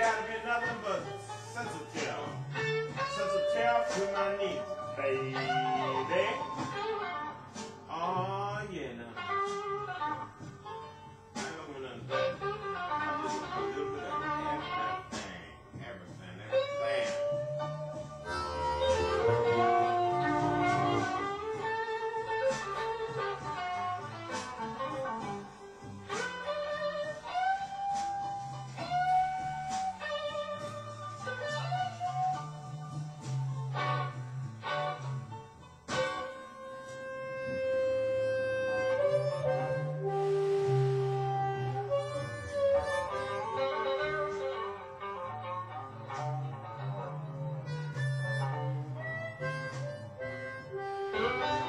gotta be nothing but sensitive. Sensitive to my needs, baby. Amen.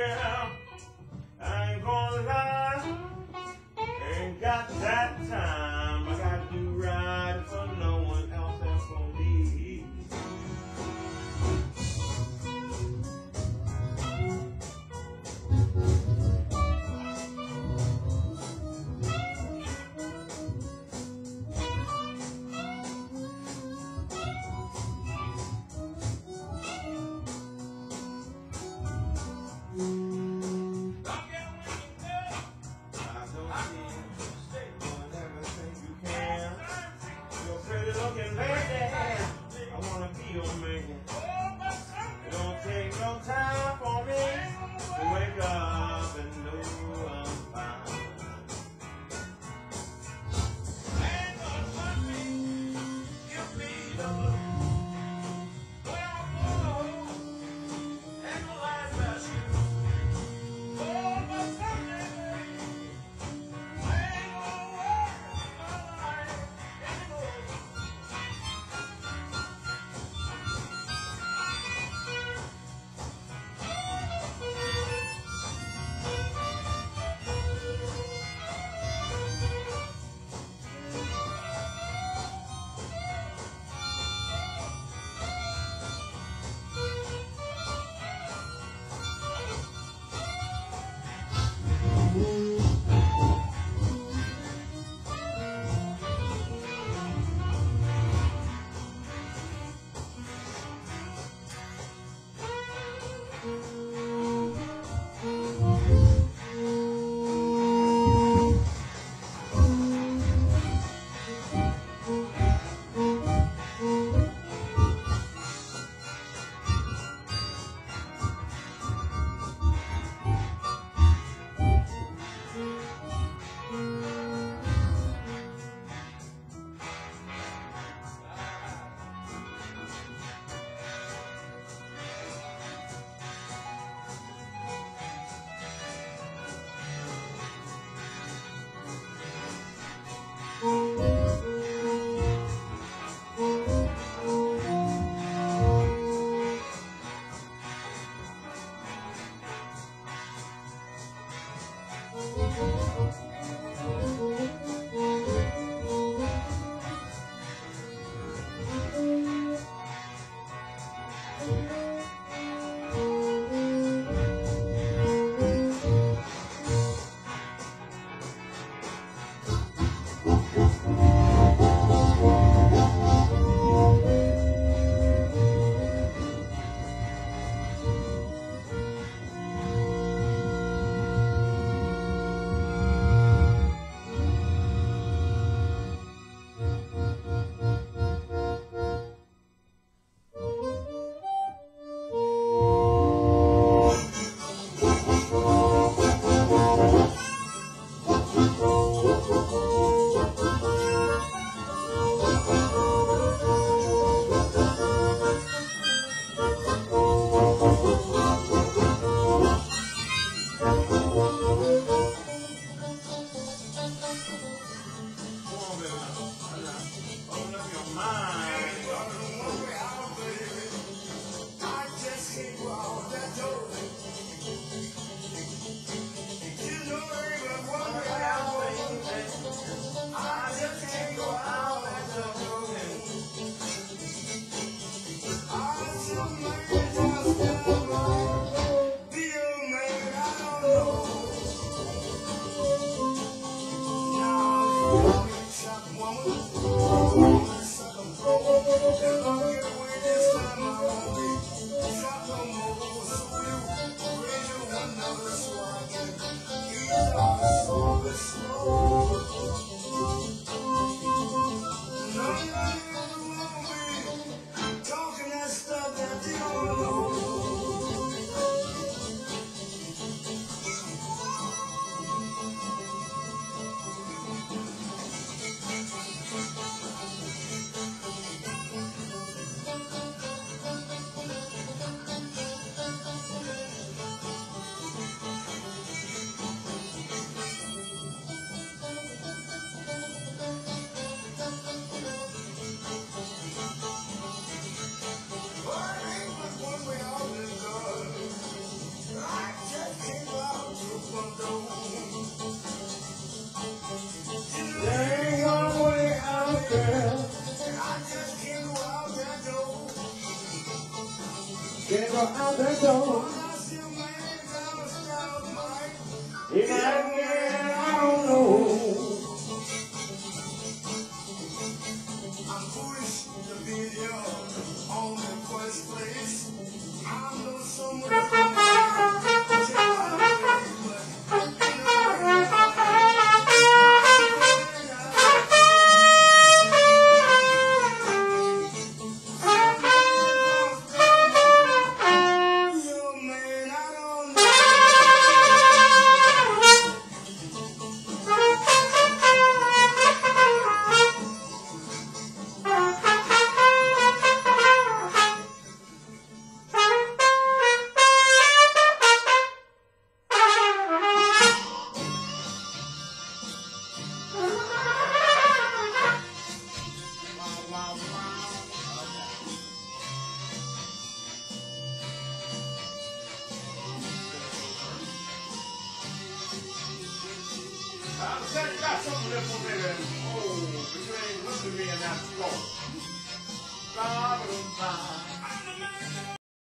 Girl. Out the door. If I I don't know.